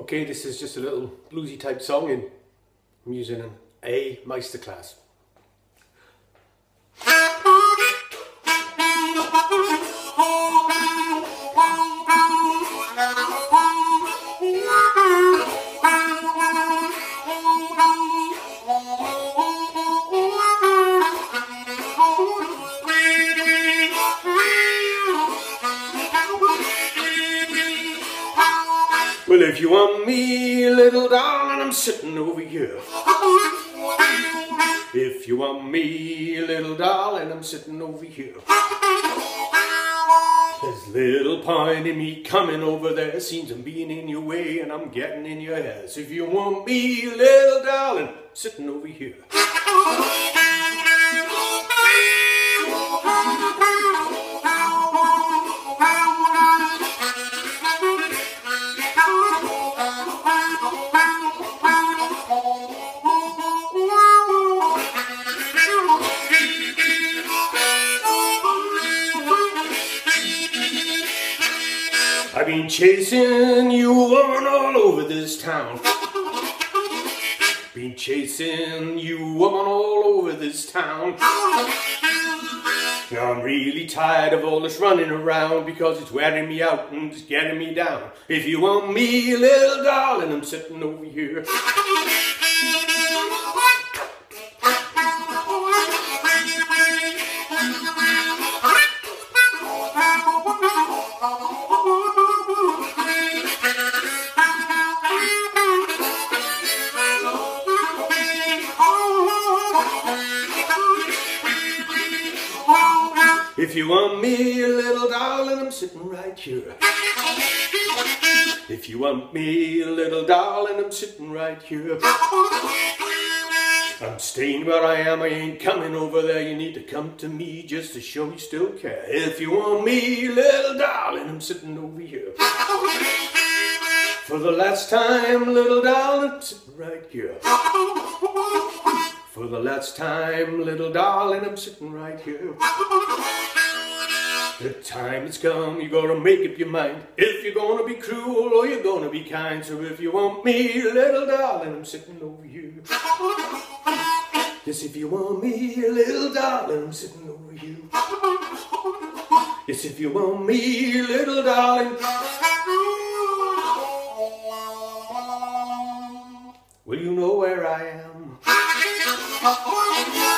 Okay, this is just a little bluesy type song and I'm using an A Meisterklasse. Well, if you want me, little darling, I'm sitting over here. If you want me, little darling, I'm sitting over here. There's little point in me coming over there, seems I'm being in your way and I'm getting in your. So if you want me, little darling, I'm sitting over here. I've been chasing you woman all over this town. Been chasing you woman all over this town. Now I'm really tired of all this running around because it's wearing me out and it's getting me down. If you want me, little darling, I'm sitting over here. If you want me, little darling, I'm sitting right here. If you want me, little darling, I'm sitting right here. I'm staying where I am, I ain't coming over there. You need to come to me just to show you still care. If you want me, little darling, I'm sitting over here. For the last time, little darling, I'm sitting right here. For the last time, little darling, I'm sitting right here. The time has come, you gotta make up your mind. If you're gonna be cruel or you're gonna be kind. So if you want me, little darling, I'm sitting over you Yes, if you want me, little darling, I'm sitting over you Yes, if you want me, little darling. Well, you know where I am Oh,